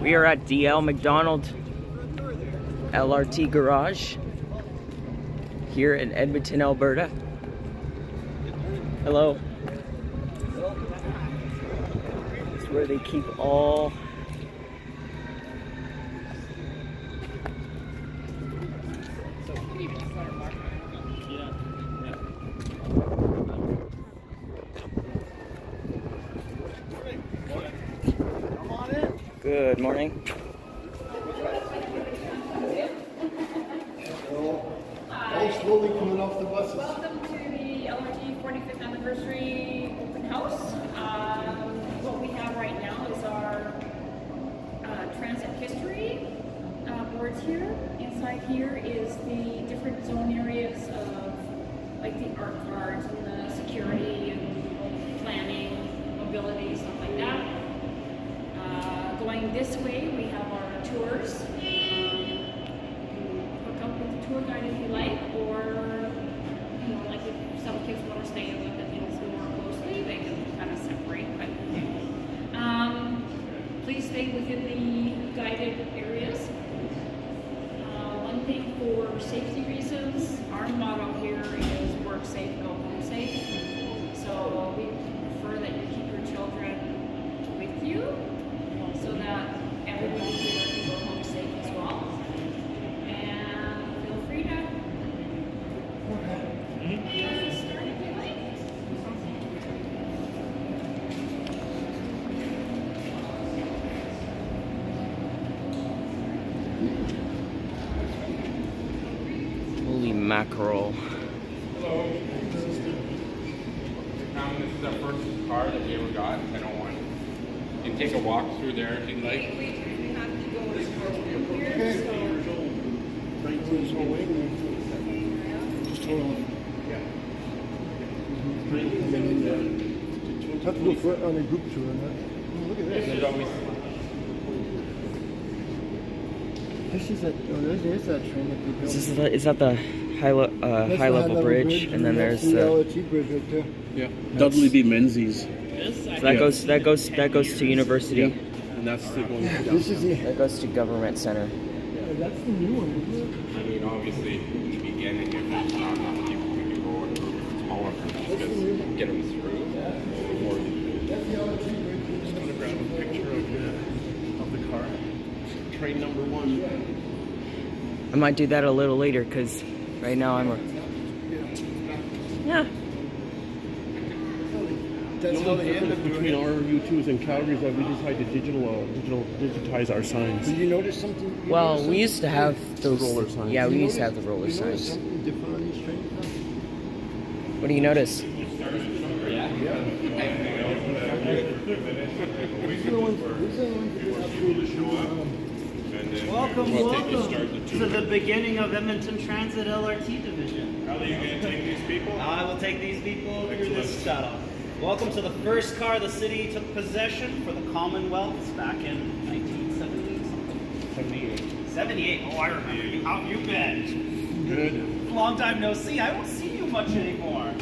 We are at DL MacDonald LRT Garage here in Edmonton, Alberta. Hello. It's where they keep all Good morning. All slowly coming off the buses. Welcome to the LRT 45th anniversary open house. Um, What we have right now is our uh, transit history uh, boards here. Inside here is the different zone areas of like the art cards and the security and planning, mobility, stuff like that. Going this way, we have our tours. You can hook up with the tour guide if you like, or, you know, like if some kids want to stay and look at things more closely, they can kind of separate, but, um, please stay within the guided areas. Uh, one thing for safety reasons, our motto here is work safe, go home safe. So we prefer that you keep your children with you so that everybody here can go home safe as well. And feel free to start if you like. Holy mackerel. Um, this is our first car that we ever got. I don't want. You can take a walk through there if you'd like. Nineteen so. Just hold on. And Have to go for, on a group tour and that. Oh, Look at This this. is always This is that, oh, there's, there's that train that they built. Is, this the, is that the high, le- uh, That's the high level bridge? And then there's the uh, LRT bridge right there. Yeah, Dudley B. Menzies. so that goes that goes that goes to university. And that's the one down. This is the, That goes to government center. that's the new one, I mean, obviously, to begin it, if it's not enough people, we can go and smaller groups just get them through. Or? That's the LRT. Just gonna grab a picture of the, of the car. Train number one. I might do that a little later because right now I'm. A, yeah. That's The how only they end up difference between our U2s and Calgary is that we decided to digital, uh, digital, digitize our signs. Did you notice something? you Well, notice we used to have those roller signs. Yeah, we You used to have the roller signs. something different on these trains? What do you notice? These are the ones, these are the ones that we have to, Welcome, welcome to the beginning of Edmonton Transit LRT division. How are you going to take these people? I will take these people through this shuttle. Welcome to the first car the city took possession for the Commonwealth back in 1970 something. 78. 78. Oh, I remember you. How have you been? Good. Long time no see. I don't see you much anymore.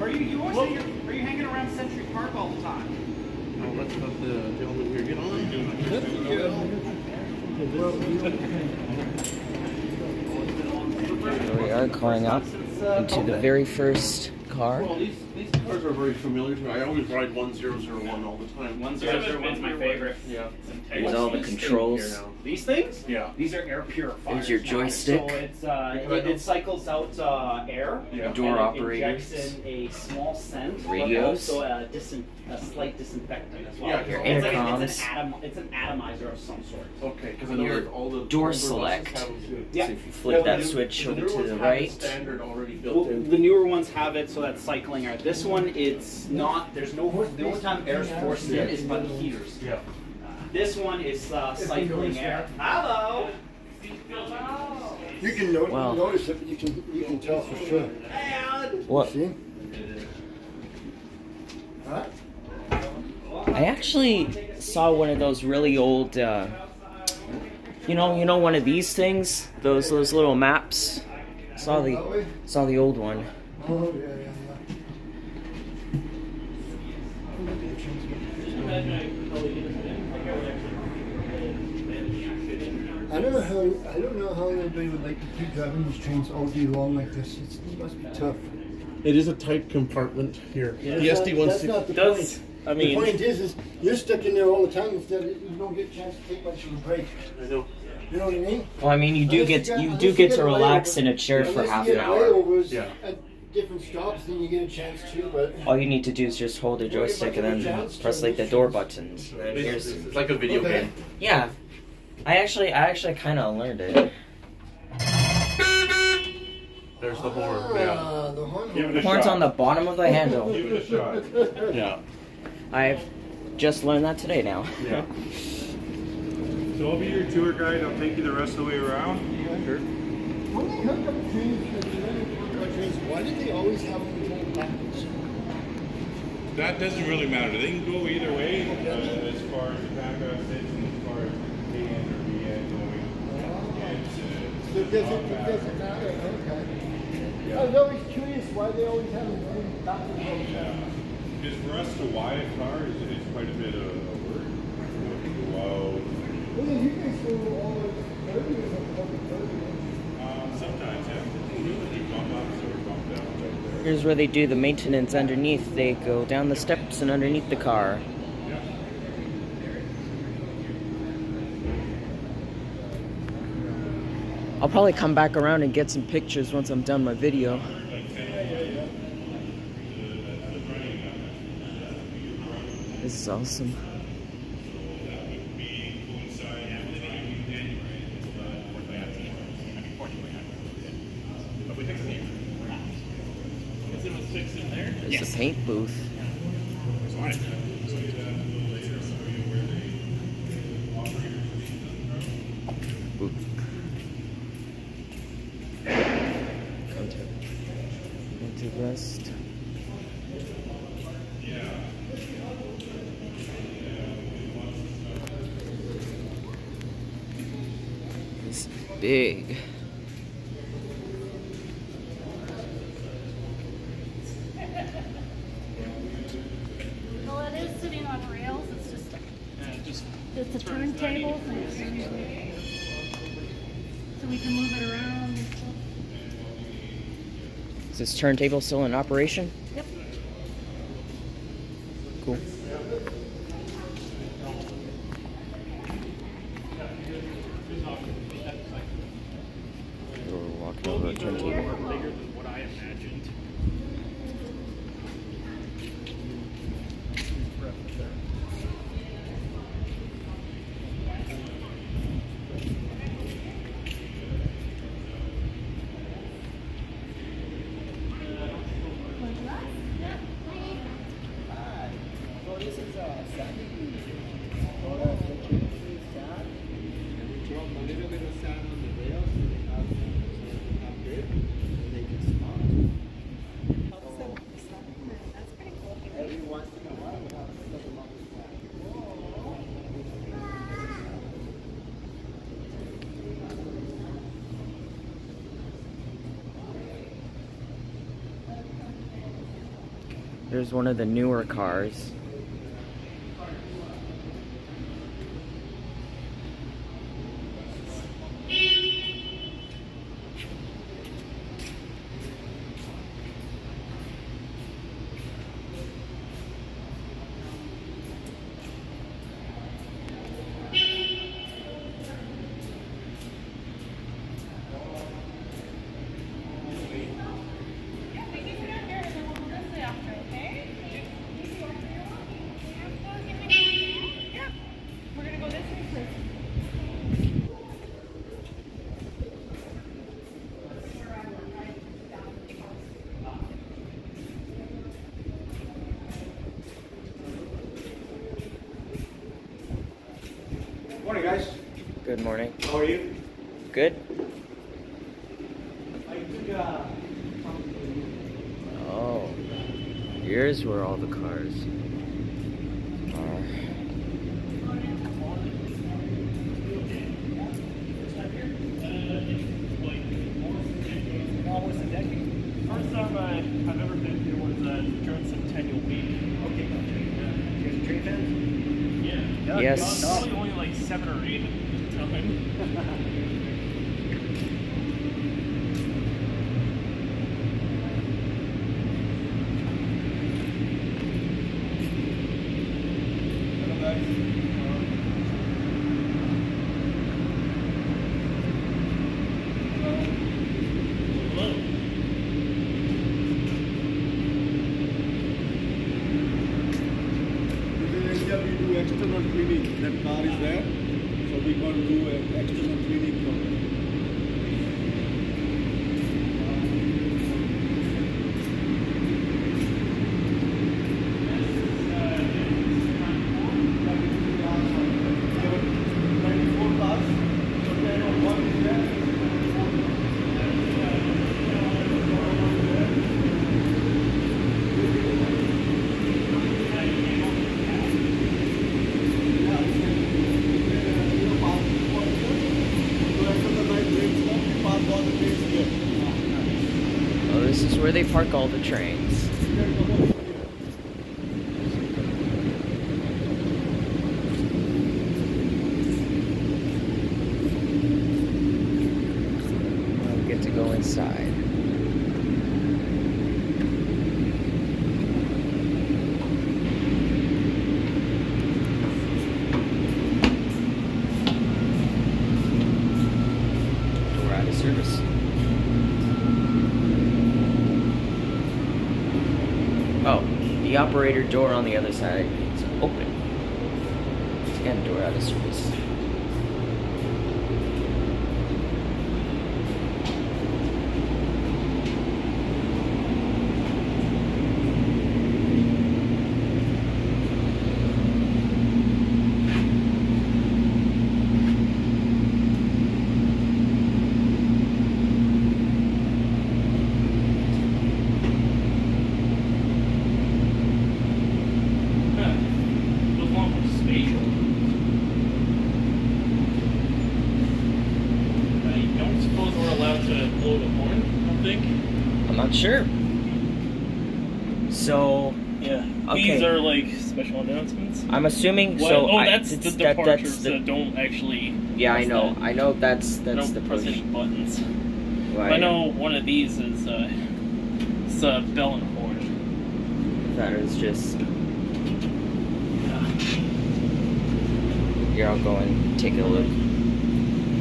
Are you? You you're, are you hanging around Century Park all the time? Oh, let's let the gentleman here get on. We are going up into the very first car. Well, these, these cars are very familiar to me. I always ride 1001 all the time. One zero zero one's my favorite. Yeah. Here's all the controls. These things? Yeah. These are air purifiers. There's your joystick. So it's uh, it, it cycles out uh, air. Yeah. Door and it operators. Injects in a small scent, Radios. but also a, disin- a slight disinfectant as well. Yeah, your it's, like- intercoms. it's, an atom, it's an atomizer of some sort. Okay, because I know Your all the door select. have them too. Yeah. So if you flip that new- switch over newer to ones the have right, standard already built Well, in. the newer ones have it so that's cycling air. This one, it's not. There's no. The only time air's forced in is by the heaters. Yeah. This one is uh, cycling air. Hello. You can no- Wow. notice it, but you can, you can tell for sure. what? See? Huh? I actually saw one of those really old, uh, you know, you know, one of these things, those those little maps. Saw the saw the old one. Oh, yeah, yeah, yeah. I don't know how I don't know how anybody would like to keep driving these trains all day long like this. It's, it must be tough. It is a tight compartment here. Yeah, the that's SD not- That's not 160. the Does- point. I mean- the point is, is you're stuck in there all the time instead. You don't get a chance to take much of a break. I know. You know what I mean? Well, I mean, you do Unless get got- you unless do get to relax layover- in a chair for half you an hour. layovers Yeah. At different stops, then you get a chance to. But All you need to do is just hold the joystick and then press like the door buttons. It's, it's like a video Okay. game. yeah. I actually I actually kind of learned it. There's the horn. Yeah. Ah, the horn. Give it a horn's shot. on the bottom of the handle. Give it a shot. Yeah. I've just learned that today now. Yeah. So I'll be your tour guide. I'll take you the rest of the way around. Sure. When they hook up trains, like, the running hook up trains, why did they always have them going backwards? That doesn't really matter. They can go either way uh, as far as the background sits and as far as A end or B end going. It's, uh, So it doesn't, it doesn't matter. Okay. I was always curious why they always have them going backwards the time. Because for us to wire cars, it's quite a bit of a work. You have to go out. Well, then you guys go all the way to 30 or something, 30. Um, sometimes, yeah. We bump ups or bump downs. Here's where they do the maintenance underneath. They go down the steps and underneath the car. I'll probably come back around and get some pictures once I'm done my video. This is awesome. There's a paint. Booth. Contact. Contact rest. It's big. Well, it is sitting on rails, it's just, it's a turntable, so we can move it around. Is this turntable still in operation? Yep. Cool. We're walking over a turntable. bigger than what I imagined. There's one of the newer cars. Good morning. How are you? Good? I took, uh, Oh. Here's where all the cars are. almost a decade. First time I, I've ever been here was uh, during Centennial Week. Okay. You guys are train fans? Yeah. Yes. Probably only like seven or eight time. External cleaning. That car is there, we going to do an external cleaning for it. Oh, this is where park all the trains. I'll get to go inside. Door out of service. Oh, the operator door on the other side is open. And door out of service. Those long for spatial. I don't suppose we're allowed to blow the horn, I don't think. I'm not sure. So, Yeah. Okay. These are like special announcements. I'm assuming. What? So oh, I- that's the that- departures that's the- that don't actually. Yeah, I know. that. I know that's that's don't the press push. any buttons. Right. I know one of these is uh, it's a bell and horn. That is just. Yeah. Here, I'll go and take a look.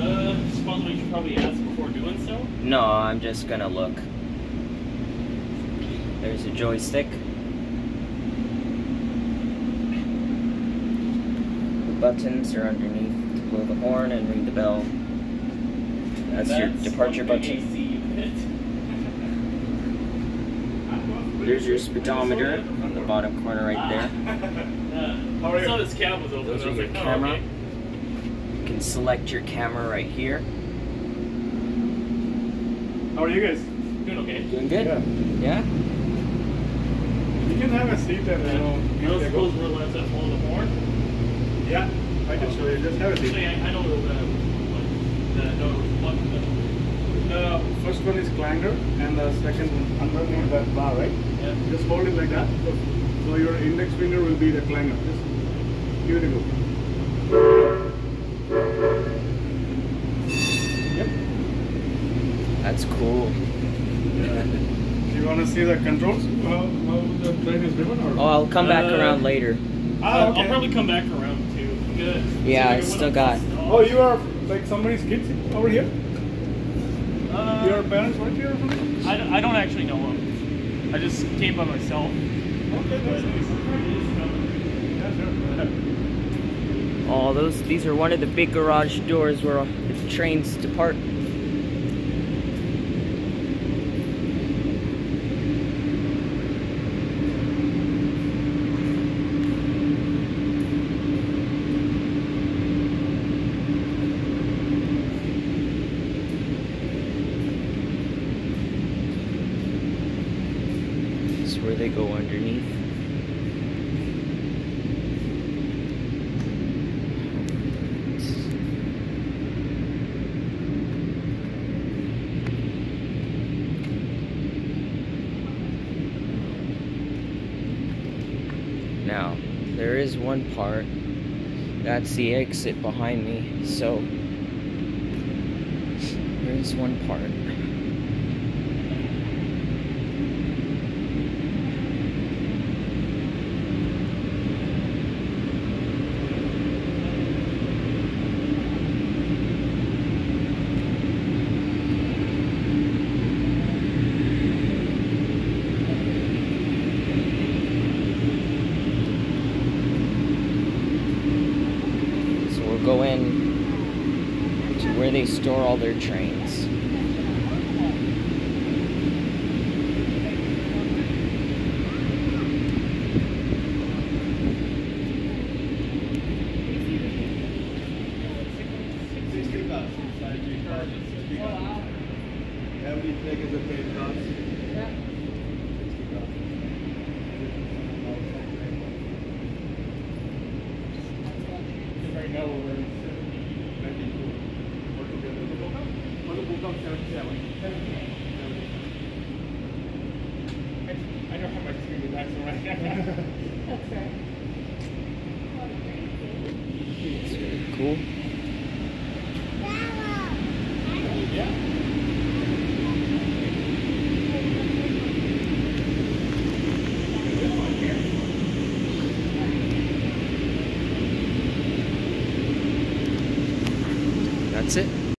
Uh, suppose we should probably ask before doing so. No, I'm just gonna look. There's a joystick. The buttons are underneath to blow the horn and ring the bell. That's, your departure button. AC unit. There's your speedometer on the bottom corner right there. Uh, I saw this cab was open. Those I are was your like, camera. okay. You can select your camera right here. How are you guys? Doing okay. Doing good? Yeah? You can have a seat and you know. I don't suppose we're allowed to blow the horn. Yeah, I can show you. Just have a Actually, seat. I, I know the the no what the The first one is clanger, and the second one underneath that bar, right? yeah. Just hold it like that. So your index finger will be the clanger. Just give it a go. Yep. That's cool. Do you want to see the controls? How, how the train is driven, or? Oh, I'll come back Uh, around later. Ah, I'll, okay. I'll probably come back around too. Good. Yeah, See I still got- Oh, you are like somebody's kids over here? Uh, Your parents work here or something? I, don't- I don't actually know him. I just came by myself. Okay, that's nice. Oh, those these are one of the big garage doors where the trains depart. This is where they go underneath. Now, there is one part That's the exit behind me. So there's one part. So we'll go in to where they store all their trains. Sixty bucks. Inside three cars, sixty bucks. Every ticket is a paid cost. Sixty bucks. Right now we're in Ninety-two. Work together. On the book of seventy-seven. I don't have my screen back so right. That's right. It's really cool.